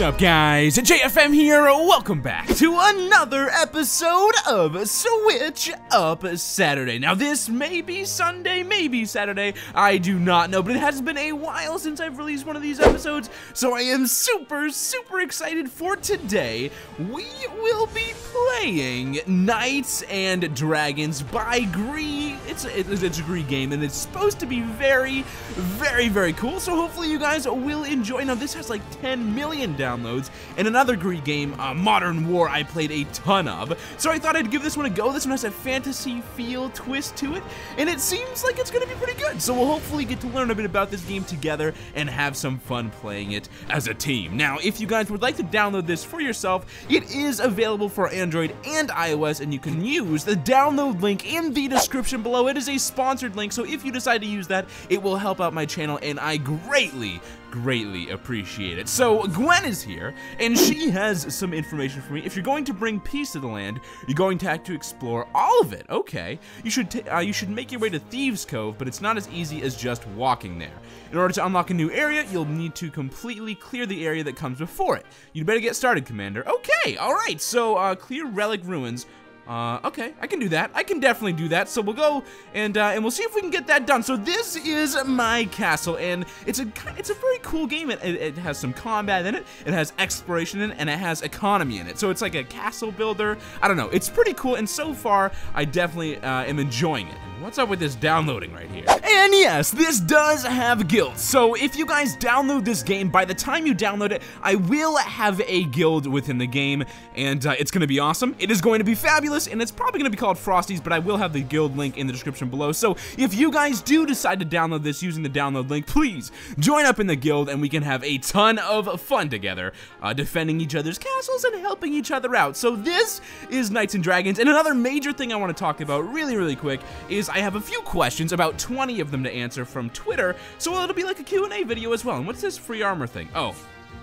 What's up, guys? JFM here. Welcome back to another episode of Switch Up Saturday. Now, this may be Sunday, maybe Saturday. I do not know, but it has been a while since I've released one of these episodes, so I am super, super excited for today. We will be playing Knights and Dragons by Gree. It's a, it's a Gree game, and it's supposed to be very, very, very cool. So hopefully you guys will enjoy. Now, this has like 10 million downloads, and another Gree game, uh, Modern War, I played a ton of. So I thought I'd give this one a go. This one has a fantasy feel twist to it, and it seems like it's going to be pretty good. So we'll hopefully get to learn a bit about this game together and have some fun playing it as a team. Now, if you guys would like to download this for yourself, it is available for Android and iOS, and you can use the download link in the description below. It is a sponsored link, so if you decide to use that, it will help out my channel, and I greatly, greatly appreciate it. So Gwen is here, and she has some information for me. If you're going to bring peace to the land, you're going to have to explore all of it. Okay, you should uh, you should make your way to Thieves Cove, but it's not as easy as just walking there. In order to unlock a new area, you'll need to completely clear the area that comes before it. You'd better get started, Commander. Okay, all right. So uh, clear relic ruins uh, okay, I can do that. I can definitely do that. So we'll go and uh, and we'll see if we can get that done. So this is my castle, and it's a it's a very cool game. It, it, has some combat in it. It has exploration in it, and it has economy in it. So it's like a castle builder. I don't know. It's pretty cool, and so far I definitely uh, am enjoying it. What's up with this downloading right here? And yes, this does have guilds. So if you guys download this game, by the time you download it, I will have a guild within the game, and uh, it's going to be awesome. It is going to be fabulous, and it's probably going to be called Frosties, but I will have the guild link in the description below. So if you guys do decide to download this using the download link, please join up in the guild, and we can have a ton of fun together, uh, defending each other's castles and helping each other out. So this is Knights and Dragons, and another major thing I want to talk about really, really quick is I have a few questions, about 20 of them to answer from Twitter, so it'll be like a Q&A video as well. And what's this free armor thing? Oh,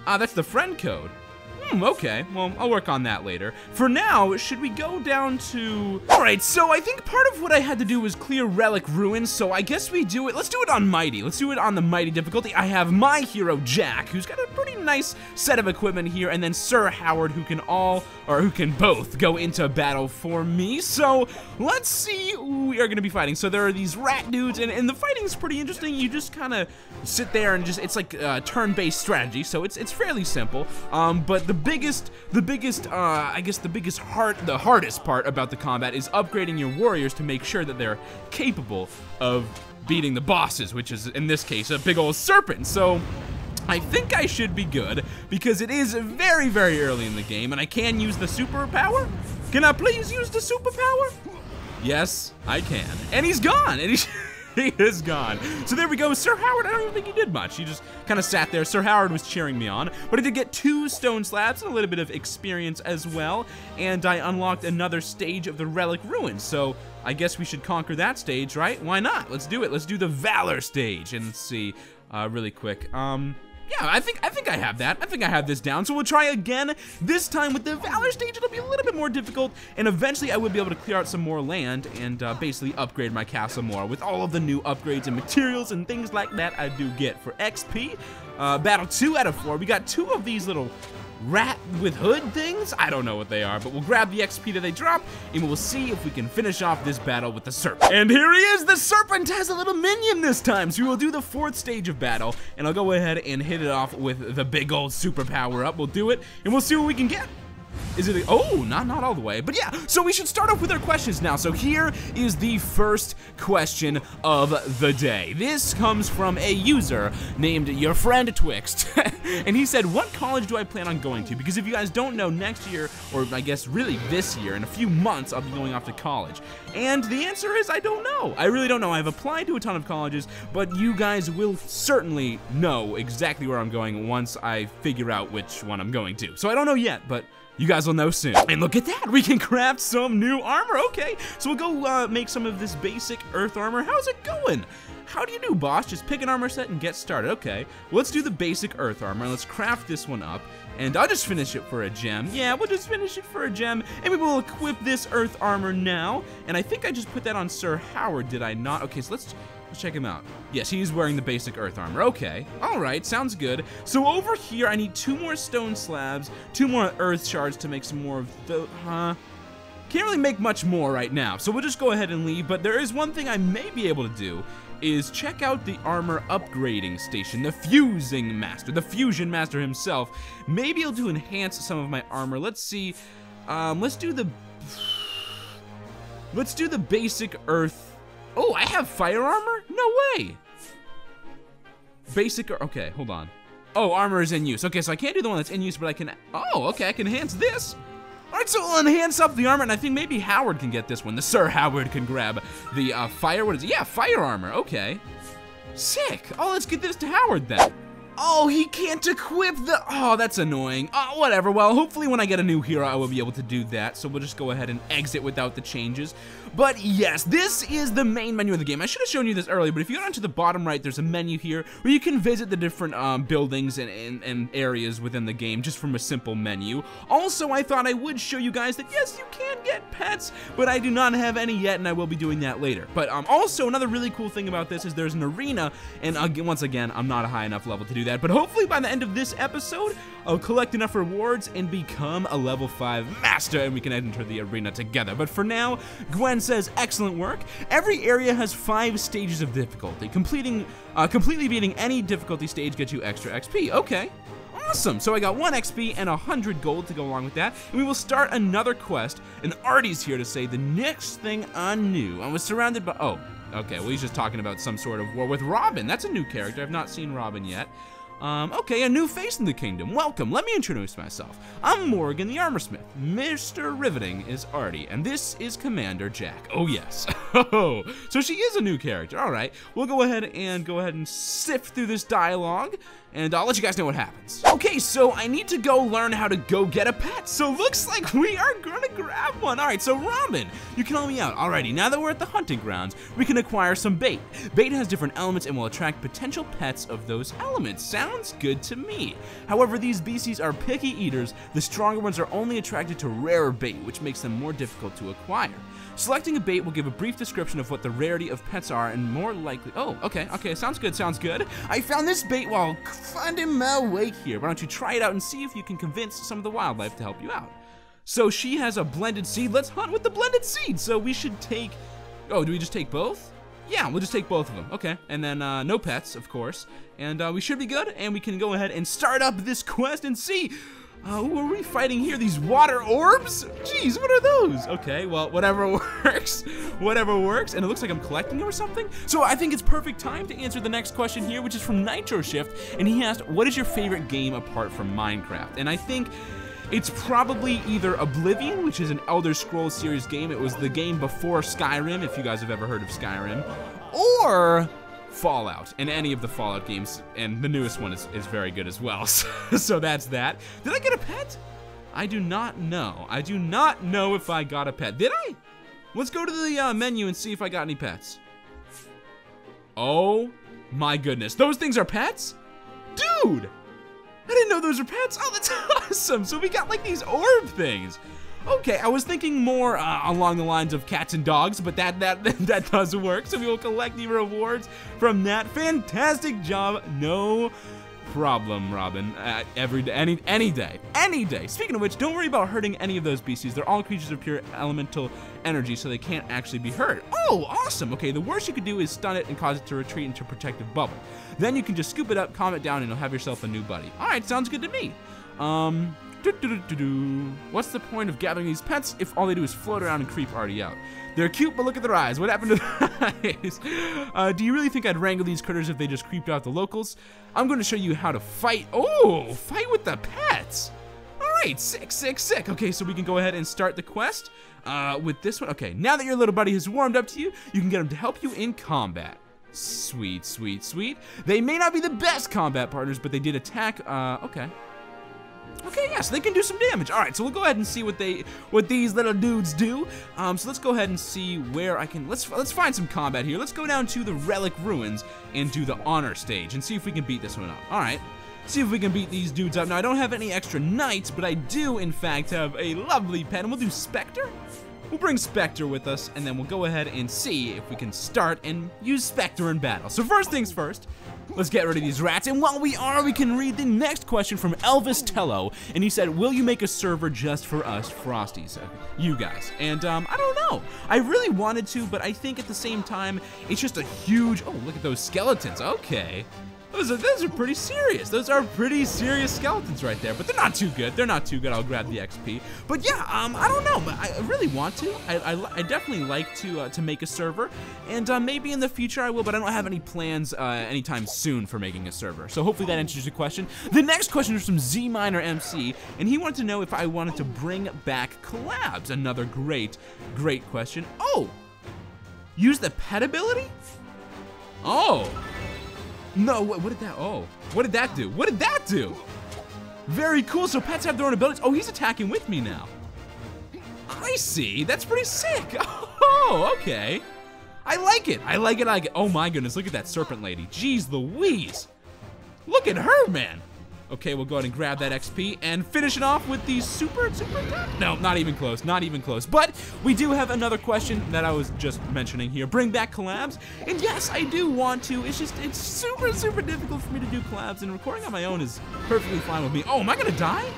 ah, that's the friend code. Hmm, okay. Well, I'll work on that later. For now, should we go down to... Alright, so I think part of what I had to do was clear Relic Ruins, so I guess we do it... Let's do it on Mighty. Let's do it on the Mighty difficulty. I have my hero, Jack, who's got a pretty nice set of equipment here, and then Sir Howard, who can all, or who can both, go into battle for me. So, let's see who we are going to be fighting. So there are these rat dudes, and, and the fighting is pretty interesting. You just kind of sit there and just... It's like uh, turn-based strategy, so it's, it's fairly simple. Um, but the biggest, the biggest, uh, I guess the biggest hard, the hardest part about the combat is upgrading your warriors to make sure that they're capable of beating the bosses, which is in this case a big old serpent. So I think I should be good because it is very, very early in the game and I can use the superpower. Can I please use the superpower? Yes, I can. And he's gone. And he's he is gone. So there we go. Sir Howard, I don't even think he did much. He just kind of sat there. Sir Howard was cheering me on. But I did get two stone slabs and a little bit of experience as well. And I unlocked another stage of the Relic Ruins. So I guess we should conquer that stage, right? Why not? Let's do it. Let's do the Valor stage. And let's see uh, really quick. Um, yeah, I think I think I have that. I think I have this down. So we'll try again. This time with the Valor stage, it'll be a little bit more difficult, and eventually I will be able to clear out some more land and uh, basically upgrade my castle more with all of the new upgrades and materials and things like that I do get for XP. Uh, battle two out of four. We got two of these little rat with hood things? I don't know what they are, but we'll grab the XP that they drop, and we'll see if we can finish off this battle with the serpent. And here he is! The serpent has a little minion this time, so we will do the fourth stage of battle, and I'll go ahead and hit it off with the big old super power up. We'll do it, and we'll see what we can get. Is it, a, oh, not, not all the way, but yeah, so we should start off with our questions now. So here is the first question of the day. This comes from a user named Your Friend Twixt, and he said, what college do I plan on going to? Because if you guys don't know, next year, or I guess really this year, in a few months, I'll be going off to college. And the answer is, I don't know. I really don't know. I've applied to a ton of colleges, but you guys will certainly know exactly where I'm going once I figure out which one I'm going to. So I don't know yet, but you guys will know soon. And look at that, we can craft some new armor. Okay, so we'll go uh, make some of this basic earth armor. How's it going? How do you do, boss? Just pick an armor set and get started. Okay, let's do the basic earth armor. Let's craft this one up, and I'll just finish it for a gem. Yeah, we'll just finish it for a gem, and we will equip this earth armor now. And I think I just put that on Sir Howard, did I not? Okay, so let's Let's check him out. Yes, he's wearing the basic earth armor. Okay, all right, sounds good. So over here, I need two more stone slabs, two more earth shards to make some more of the, huh? Can't really make much more right now, so we'll just go ahead and leave, but there is one thing I may be able to do, is check out the armor upgrading station, the Fusing Master, the Fusion Master himself. Maybe able to enhance some of my armor. Let's see, um, let's do the, let's do the basic earth Oh, I have fire armor? No way. Basic, okay, hold on. Oh, armor is in use. Okay, so I can't do the one that's in use, but I can, oh, okay, I can enhance this. All right, so we'll enhance up the armor, and I think maybe Howard can get this one. The Sir Howard can grab the uh, fire, what is it? Yeah, fire armor, okay. Sick. Oh, let's get this to Howard then. Oh, he can't equip the, oh, that's annoying. Oh, whatever, well, hopefully when I get a new hero, I will be able to do that, so we'll just go ahead and exit without the changes. But yes, this is the main menu of the game. I should have shown you this earlier, but if you go down to the bottom right, there's a menu here where you can visit the different um, buildings and, and, and areas within the game just from a simple menu. Also, I thought I would show you guys that yes, you can get pets, but I do not have any yet, and I will be doing that later. But um, also, another really cool thing about this is there's an arena, and uh, once again, I'm not a high enough level to do that, but hopefully by the end of this episode, I'll collect enough rewards and become a level 5 master, and we can enter the arena together. But for now, Gwen says, excellent work. Every area has five stages of difficulty. Completing, uh, completely beating any difficulty stage gets you extra XP. Okay. Awesome! So I got 1 XP and 100 gold to go along with that, and we will start another quest, and Artie's here to say the next thing I knew. I was surrounded by- oh, okay, well he's just talking about some sort of war with Robin. That's a new character, I've not seen Robin yet. Um, okay, a new face in the kingdom. Welcome. Let me introduce myself. I'm Morgan the Armorsmith. Mr. Riveting is Artie, and this is Commander Jack. Oh, yes. So she is a new character. All right, we'll go ahead and go ahead and sift through this dialogue and I'll let you guys know what happens. Okay, so I need to go learn how to go get a pet. So looks like we are gonna grab one. All right, so Robin, you can help me out. Alrighty, now that we're at the hunting grounds, we can acquire some bait. Bait has different elements and will attract potential pets of those elements. Sounds good to me. However, these beasties are picky eaters. The stronger ones are only attracted to rarer bait, which makes them more difficult to acquire. Selecting a bait will give a brief description of what the rarity of pets are and more likely- Oh, okay, okay, sounds good, sounds good. I found this bait while finding my way here. Why don't you try it out and see if you can convince some of the wildlife to help you out. So she has a blended seed. Let's hunt with the blended seed. So we should take, oh, do we just take both? Yeah, we'll just take both of them. Okay, and then uh, no pets, of course. And uh, we should be good, and we can go ahead and start up this quest and see uh, who are we fighting here? These water orbs? Jeez, what are those? Okay, well, whatever works. whatever works. And it looks like I'm collecting them or something. So I think it's perfect time to answer the next question here, which is from Nitro Shift. And he asked, what is your favorite game apart from Minecraft? And I think it's probably either Oblivion, which is an Elder Scrolls series game. It was the game before Skyrim, if you guys have ever heard of Skyrim. Or Fallout and any of the Fallout games, and the newest one is, is very good as well. so that's that. Did I get a pet? I do not know. I do not know if I got a pet. Did I? Let's go to the uh, menu and see if I got any pets. Oh my goodness. Those things are pets? Dude! I didn't know those were pets. Oh, that's awesome. So we got like these orb things. Okay, I was thinking more uh, along the lines of cats and dogs, but that that that does work. So we will collect the rewards from that. Fantastic job. No problem, Robin. Uh, every day, any any day, any day. Speaking of which, don't worry about hurting any of those beasties. They're all creatures of pure elemental energy, so they can't actually be hurt. Oh, awesome. Okay, the worst you could do is stun it and cause it to retreat into a protective bubble. Then you can just scoop it up, calm it down, and you'll have yourself a new buddy. All right, sounds good to me. Um, What's the point of gathering these pets if all they do is float around and creep Artie out? They're cute, but look at their eyes. What happened to their eyes? Uh, do you really think I'd wrangle these critters if they just creeped out the locals? I'm going to show you how to fight. Oh, fight with the pets. All right, sick, sick, sick. Okay, so we can go ahead and start the quest uh, with this one. Okay, now that your little buddy has warmed up to you, you can get him to help you in combat. Sweet, sweet, sweet. They may not be the best combat partners, but they did attack. Uh, okay. Okay, yes, they can do some damage. All right, so we'll go ahead and see what they, what these little dudes do. Um, so let's go ahead and see where I can. Let's let's find some combat here. Let's go down to the relic ruins and do the honor stage and see if we can beat this one up. All right. See if we can beat these dudes up. Now, I don't have any extra knights, but I do, in fact, have a lovely pen. We'll do Spectre. We'll bring Spectre with us, and then we'll go ahead and see if we can start and use Spectre in battle. So first things first, let's get rid of these rats. And while we are, we can read the next question from Elvis Tello. And he said, will you make a server just for us Frosties? Uh, you guys. And um, I don't know. I really wanted to, but I think at the same time, it's just a huge, oh, look at those skeletons. Okay. Those are, those are pretty serious. Those are pretty serious skeletons right there, but they're not too good. They're not too good. I'll grab the XP. But yeah, um, I don't know, but I really want to. I, I, I definitely like to uh, to make a server, and uh, maybe in the future I will, but I don't have any plans uh, anytime soon for making a server. So hopefully that answers your question. The next question is from Z Minor MC, and he wanted to know if I wanted to bring back collabs. Another great, great question. Oh, use the pet ability? Oh. No, what, what, did that, oh. What did that do? What did that do? Very cool, so pets have their own abilities. Oh, he's attacking with me now. I see, that's pretty sick. Oh, okay. I like it, I like it, I like it. Oh my goodness, look at that serpent lady. Jeez Louise. Look at her, man. Okay, we'll go ahead and grab that XP and finish it off with the super, super. No, not even close, not even close. But we do have another question that I was just mentioning here. Bring back collabs. And yes, I do want to. It's just, it's super, super difficult for me to do collabs. And recording on my own is perfectly fine with me. Oh, am I gonna die?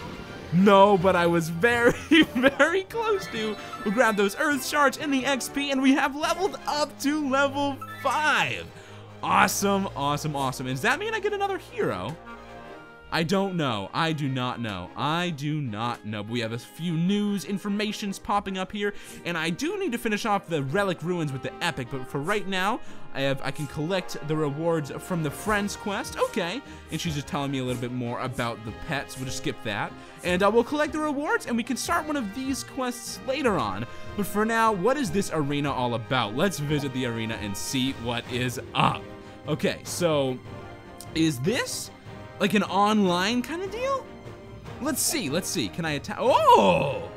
No, but I was very, very close to. We'll grab those Earth Shards and the XP, and we have leveled up to level 5. Awesome, awesome, awesome. And does that mean I get another hero? I don't know. I do not know. I do not know. But we have a few news informations popping up here, and I do need to finish off the relic ruins with the epic. But for right now, I have I can collect the rewards from the friends quest. Okay, and she's just telling me a little bit more about the pets. We'll just skip that, and uh, we'll collect the rewards, and we can start one of these quests later on. But for now, what is this arena all about? Let's visit the arena and see what is up. Okay, so is this? Like an online kind of deal? Let's see, let's see. Can I attack? Oh!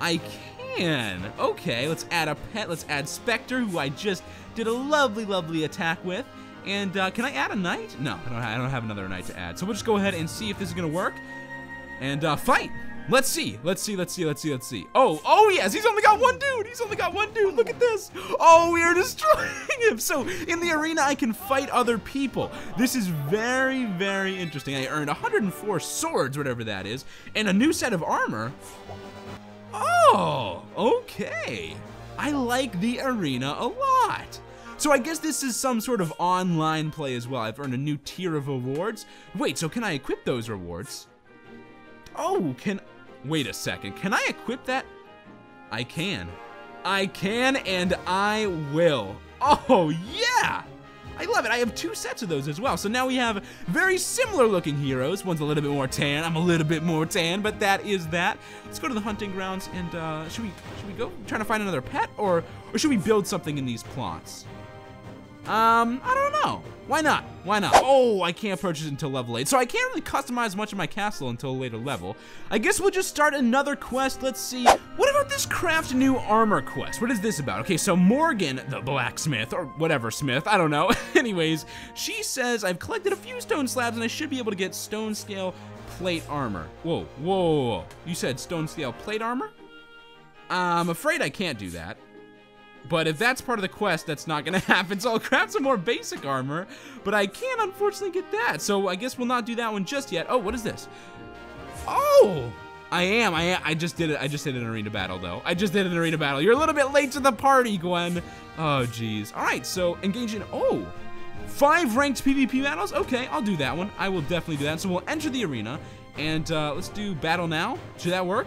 I can. Okay, let's add a pet. Let's add Spectre, who I just did a lovely, lovely attack with. And uh, can I add a knight? No, I don't, I don't have another knight to add. So we'll just go ahead and see if this is going to work. And uh, fight! Let's see. Let's see. Let's see. Let's see. Let's see. Oh, oh yes. He's only got one dude. He's only got one dude. Look at this. Oh, we are destroying him. So in the arena, I can fight other people. This is very, very interesting. I earned 104 swords, whatever that is, and a new set of armor. Oh, okay. I like the arena a lot. So I guess this is some sort of online play as well. I've earned a new tier of rewards. Wait, so can I equip those rewards? Oh, can Wait a second, can I equip that? I can. I can and I will. Oh, yeah! I love it. I have two sets of those as well. So now we have very similar looking heroes. One's a little bit more tan. I'm a little bit more tan, but that is that. Let's go to the hunting grounds and uh, should we should we go trying to find another pet or or should we build something in these plots? Um, I don't know. Why not? Why not? Oh, I can't purchase it until level 8, so I can't really customize much of my castle until a later level. I guess we'll just start another quest. Let's see. What about this craft new armor quest? What is this about? Okay, so Morgan, the blacksmith, or whatever smith, I don't know. Anyways, she says, I've collected a few stone slabs and I should be able to get stone scale plate armor. Whoa, whoa, whoa. You said stone scale plate armor? I'm afraid I can't do that. But if that's part of the quest, that's not gonna happen. So I'll grab some more basic armor, but I can't unfortunately get that. So I guess we'll not do that one just yet. Oh, what is this? Oh, I am. I. I just did it. I just did an arena battle though. I just did an arena battle. You're a little bit late to the party, Gwen. Oh, geez. All right. So engage in. Oh, five ranked PvP battles. Okay, I'll do that one. I will definitely do that. So we'll enter the arena and uh, let's do battle now. Should that work?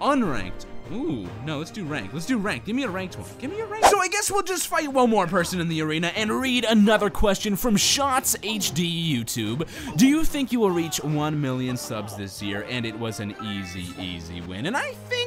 Unranked. Ooh, no, let's do rank. Let's do rank. Give me a ranked one. Give me a rank. So I guess we'll just fight one more person in the arena and read another question from Shots HD YouTube. Do you think you will reach 1 million subs this year? And it was an easy, easy win. And I think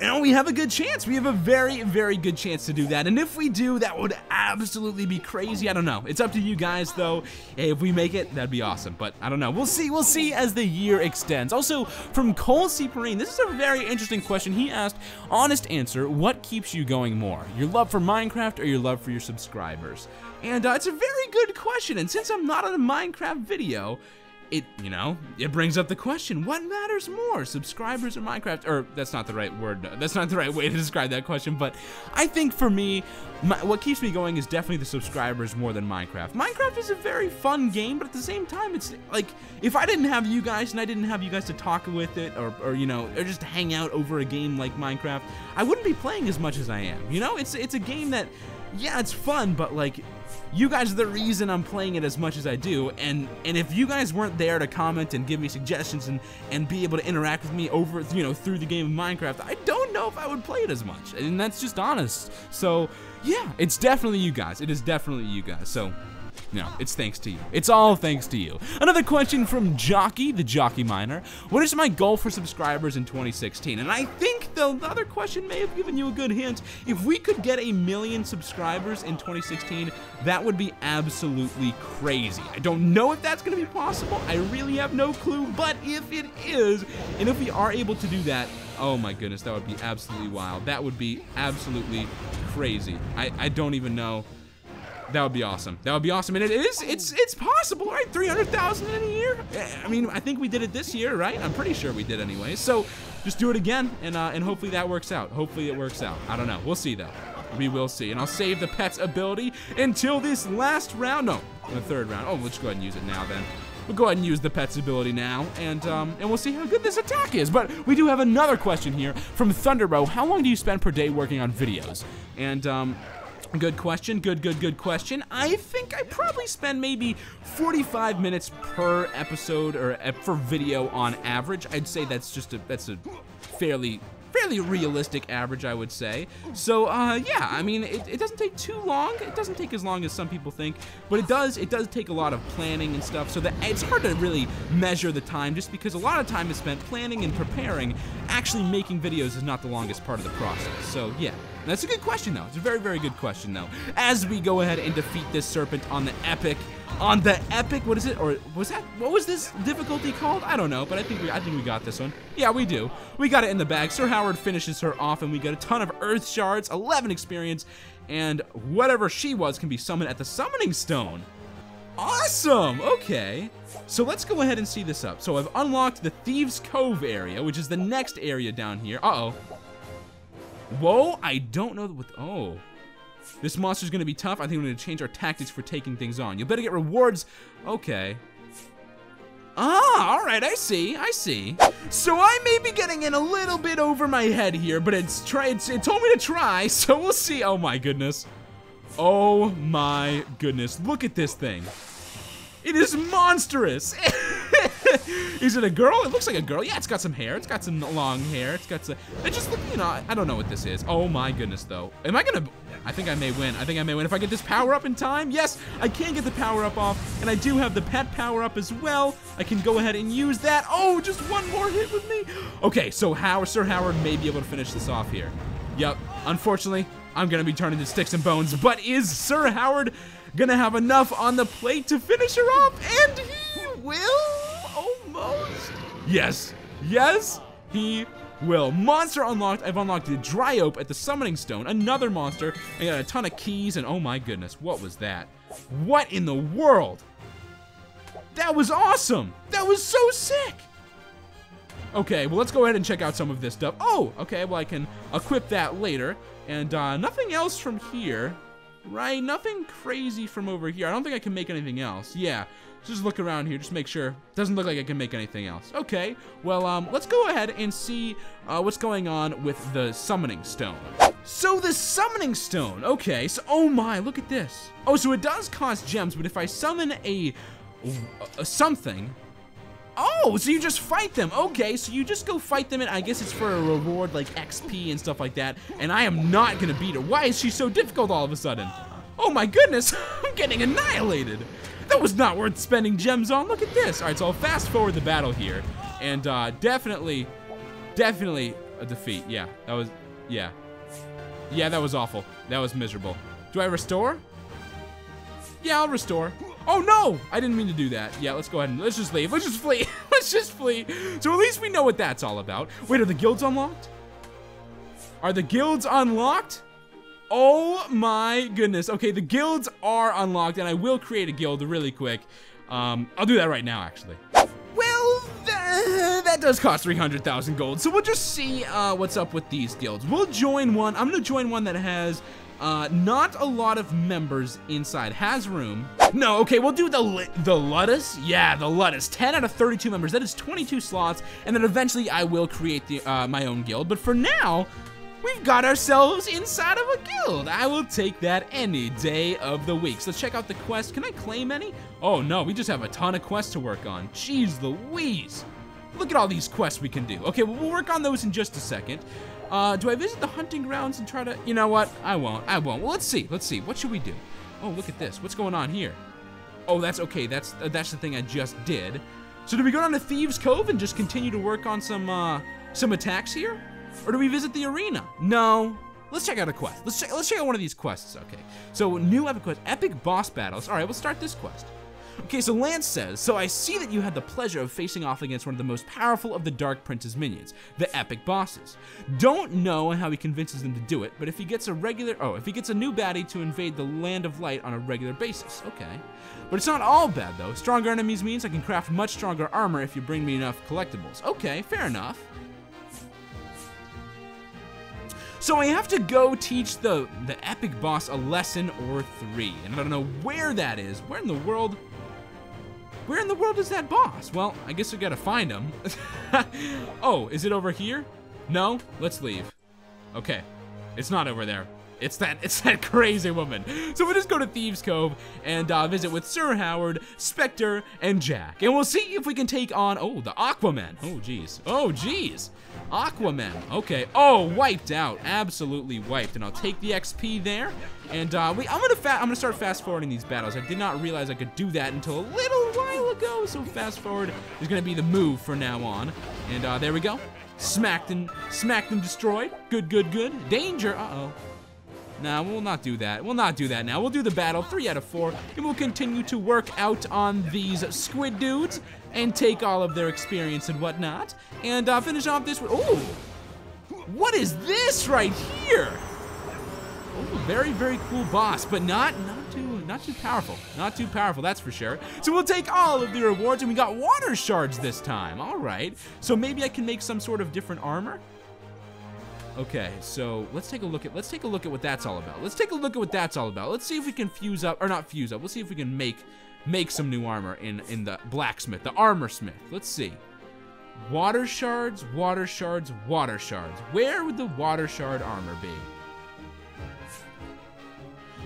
know, we have a good chance. We have a very, very good chance to do that. And if we do, that would absolutely be crazy. I don't know. It's up to you guys, though. If we make it, that'd be awesome. But I don't know. We'll see. We'll see as the year extends. Also, from Cole C. Perrine, this is a very interesting question. He asked, honest answer, what keeps you going more? Your love for Minecraft or your love for your subscribers? And uh, it's a very good question. And since I'm not on a Minecraft video, it, you know, it brings up the question, what matters more, subscribers or Minecraft? Or that's not the right word, that's not the right way to describe that question, but I think for me, my, what keeps me going is definitely the subscribers more than Minecraft. Minecraft is a very fun game, but at the same time, it's like, if I didn't have you guys and I didn't have you guys to talk with it, or, or you know, or just hang out over a game like Minecraft, I wouldn't be playing as much as I am, you know? It's, it's a game that, yeah, it's fun, but like, you guys are the reason I'm playing it as much as I do, and and if you guys weren't there to comment and give me suggestions and and be able to interact with me over you know through the game of Minecraft, I don't know if I would play it as much, and that's just honest. So yeah, it's definitely you guys. It is definitely you guys. So no, it's thanks to you. It's all thanks to you. Another question from Jockey, the Jockey Miner. What is my goal for subscribers in 2016? And I think the other question may have given you a good hint. If we could get a million subscribers in 2016, that would be absolutely crazy. I don't know if that's going to be possible. I really have no clue. But if it is, and if we are able to do that, oh my goodness, that would be absolutely wild. That would be absolutely crazy. I, I don't even know that would be awesome. That would be awesome. And it is, it's it's possible, right? 300,000 in a year? I mean, I think we did it this year, right? I'm pretty sure we did anyway. So just do it again, and, uh, and hopefully that works out. Hopefully it works out. I don't know. We'll see, though. We will see. And I'll save the pet's ability until this last round. No, the third round. Oh, let's go ahead and use it now, then. We'll go ahead and use the pet's ability now, and um, and we'll see how good this attack is. But we do have another question here from Thunderbow. How long do you spend per day working on videos? And um, Good question. Good, good, good question. I think I probably spend maybe 45 minutes per episode or for video on average. I'd say that's just a that's a fairly fairly realistic average, I would say. So, uh, yeah, I mean, it, it, doesn't take too long. It doesn't take as long as some people think, but it does. It does take a lot of planning and stuff. So that it's hard to really measure the time, just because a lot of time is spent planning and preparing. Actually, making videos is not the longest part of the process. So, yeah. That's a good question, though. It's a very, very good question, though. As we go ahead and defeat this serpent on the epic, on the epic, what is it? Or was that, what was this difficulty called? I don't know, but I think we, I think we got this one. Yeah, we do. We got it in the bag. Sir Howard finishes her off, and we get a ton of Earth Shards, 11 experience, and whatever she was can be summoned at the Summoning Stone. Awesome! Okay. So let's go ahead and see this up. So I've unlocked the Thieves Cove area, which is the next area down here. Uh-oh. Whoa, I don't know what, oh. This monster's gonna be tough. I think we're gonna change our tactics for taking things on. You better get rewards. Okay. Ah, all right, I see, I see. So I may be getting in a little bit over my head here, but it's try it's, it told me to try, so we'll see. Oh my goodness. Oh my goodness, look at this thing. It is monstrous. is it a girl? It looks like a girl. Yeah, it's got some hair. It's got some long hair. It's got some. It just you know, I don't know what this is. Oh my goodness, though. Am I gonna? I think I may win. I think I may win if I get this power up in time. Yes, I can get the power up off, and I do have the pet power up as well. I can go ahead and use that. Oh, just one more hit with me. Okay, so Howard, Sir Howard may be able to finish this off here. Yep. Unfortunately, I'm gonna be turning to sticks and bones. But is Sir Howard gonna have enough on the plate to finish her off? And he will almost. Yes, yes, he will. Monster unlocked. I've unlocked the Dryope at the Summoning Stone, another monster. I got a ton of keys, and oh my goodness, what was that? What in the world? That was awesome. That was so sick. Okay, well, let's go ahead and check out some of this stuff. Oh, okay, well, I can equip that later. And uh, nothing else from here. Right, nothing crazy from over here. I don't think I can make anything else. Yeah, just look around here, just make sure. Doesn't look like I can make anything else. Okay, well, um, let's go ahead and see uh, what's going on with the Summoning Stone. So the Summoning Stone, okay, so, oh my, look at this. Oh, so it does cost gems, but if I summon a, a something, Oh, so you just fight them. Okay, so you just go fight them, and I guess it's for a reward like XP and stuff like that. And I am not gonna beat her. Why is she so difficult all of a sudden? Oh my goodness, I'm getting annihilated. That was not worth spending gems on. Look at this. All right, so I'll fast forward the battle here. And uh, definitely, definitely, a defeat. Yeah, that was, yeah. Yeah, that was awful. That was miserable. Do I restore? Yeah, I'll restore. Oh no! I didn't mean to do that. Yeah, let's go ahead and let's just leave. Let's just flee. let's just flee. So at least we know what that's all about. Wait, are the guilds unlocked? Are the guilds unlocked? Oh my goodness. Okay, the guilds are unlocked, and I will create a guild really quick. Um, I'll do that right now, actually. Well, th that does cost 300,000 gold, so we'll just see uh, what's up with these guilds. We'll join one. I'm gonna join one that has uh, not a lot of members inside. Has room. No, okay, we'll do the the Ludus. Yeah, the Ludus. 10 out of 32 members. That is 22 slots, and then eventually I will create the uh, my own guild. But for now, we've got ourselves inside of a guild. I will take that any day of the week. So let's check out the quest. Can I claim any? Oh no, we just have a ton of quests to work on. Jeez Louise. Look at all these quests we can do. Okay, well, we'll work on those in just a second. Uh, do I visit the hunting grounds and try to, you know what? I won't, I won't. Well, let's see, let's see. What should we do? Oh, look at this. What's going on here? Oh, that's okay. That's uh, that's the thing I just did. So do we go down to Thieves Cove and just continue to work on some uh, some attacks here? Or do we visit the arena? No. Let's check out a quest. Let's check, let's check out one of these quests. Okay. So new epic quest, epic boss battles. All right, we'll start this quest. Okay, so Lance says, So I see that you had the pleasure of facing off against one of the most powerful of the Dark Prince's minions, the epic bosses. Don't know how he convinces them to do it, but if he gets a regular, oh, if he gets a new baddie to invade the Land of Light on a regular basis, okay. But it's not all bad though. Stronger enemies means I can craft much stronger armor if you bring me enough collectibles. Okay, fair enough. So I have to go teach the, the epic boss a lesson or three, and I don't know where that is. Where in the world? Where in the world is that boss? Well, I guess we gotta find him. oh, is it over here? No? Let's leave. Okay, it's not over there. It's that it's that crazy woman. So we'll just go to Thieves Cove and uh, visit with Sir Howard, Spectre, and Jack. And we'll see if we can take on, oh, the Aquaman. Oh, geez. Oh, geez. Aquaman. Okay. Oh, wiped out. Absolutely wiped. And I'll take the XP there. And uh, we, I'm gonna I'm gonna start fast forwarding these battles. I did not realize I could do that until a little while ago. So fast forward is gonna be the move from now on. And uh, there we go. Smacked and smacked and destroyed. Good, good, good. Danger. Uh oh. Nah, we'll not do that. We'll not do that now. We'll do the battle, three out of four, and we'll continue to work out on these squid dudes and take all of their experience and whatnot, and uh, finish off this. Oh, what is this right here? Oh, very, very cool boss, but not not too not too powerful. Not too powerful, that's for sure. So we'll take all of the rewards, and we got water shards this time. All right. So maybe I can make some sort of different armor. Okay, so let's take a look at let's take a look at what that's all about. Let's take a look at what that's all about. Let's see if we can fuse up or not fuse up. Let's see if we can make make some new armor in in the blacksmith, the armor smith. Let's see. Water shards, water shards, water shards. Where would the water shard armor be?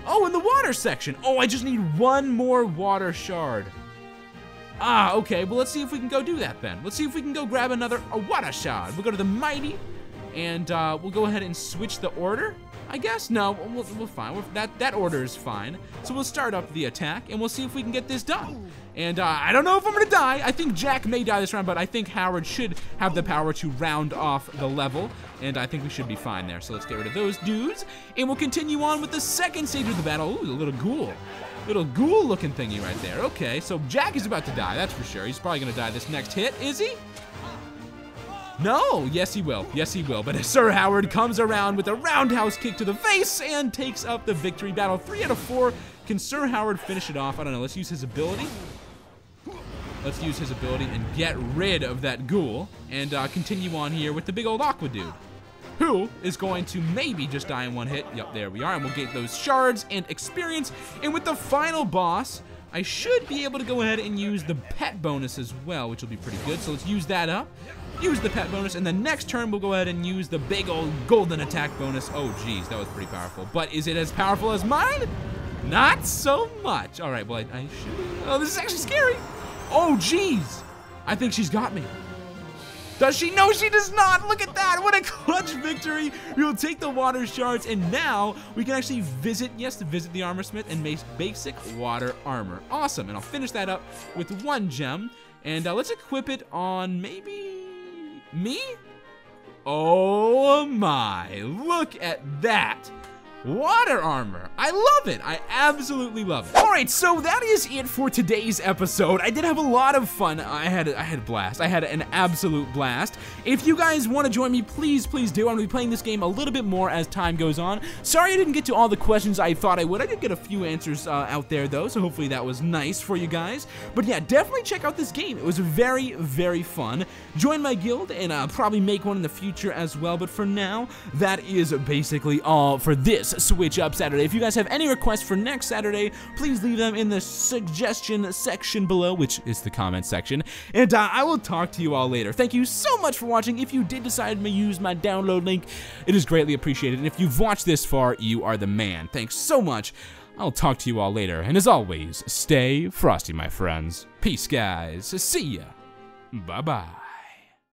Oh, in the water section. Oh, I just need one more water shard. Ah, okay. Well, let's see if we can go do that then. Let's see if we can go grab another a water shard. We'll go to the mighty and uh, we'll go ahead and switch the order. I guess no, we'll, we'll fine. We're, that that order is fine. So we'll start up the attack and we'll see if we can get this done. And uh, I don't know if I'm gonna die. I think Jack may die this round, but I think Howard should have the power to round off the level, and I think we should be fine there. So let's get rid of those dudes, and we'll continue on with the second stage of the battle. Ooh, the little ghoul. Little ghoul-looking thingy right there. Okay, so Jack is about to die, that's for sure. He's probably gonna die this next hit, is he? No, yes he will, yes he will. But Sir Howard comes around with a roundhouse kick to the face and takes up the victory battle. Three out of four. Can Sir Howard finish it off? I don't know, let's use his ability. Let's use his ability and get rid of that ghoul and uh, continue on here with the big old Aqua Dude who is going to maybe just die in one hit. Yep, there we are, and we'll get those shards and experience. And with the final boss, I should be able to go ahead and use the pet bonus as well, which will be pretty good. So let's use that up use the pet bonus, and the next turn we'll go ahead and use the big old golden attack bonus. Oh, geez, that was pretty powerful. But is it as powerful as mine? Not so much. All right, well, I, I should. Oh, this is actually scary. Oh, geez. I think she's got me. Does she? No, she does not. Look at that. What a clutch victory. We will take the water shards, and now we can actually visit, yes, to visit the armor smith and make basic water armor. Awesome. And I'll finish that up with one gem. And uh, let's equip it on maybe me? Oh my, look at that. Water armor. I love it. I absolutely love it. All right, so that is it for today's episode. I did have a lot of fun. I had I had a blast. I had an absolute blast. If you guys want to join me, please, please do. I'm gonna be playing this game a little bit more as time goes on. Sorry I didn't get to all the questions I thought I would. I did get a few answers uh, out there though, so hopefully that was nice for you guys. But yeah, definitely check out this game. It was very, very fun. Join my guild and uh, probably make one in the future as well. But for now, that is basically all for this Switch Up Saturday. If you guys have any requests for next Saturday, please leave them in the suggestion section below, which is the comment section, and uh, I will talk to you all later. Thank you so much for watching. If you did decide to use my download link, it is greatly appreciated, and if you've watched this far, you are the man. Thanks so much. I'll talk to you all later, and as always, stay frosty, my friends. Peace, guys. See ya. Bye-bye.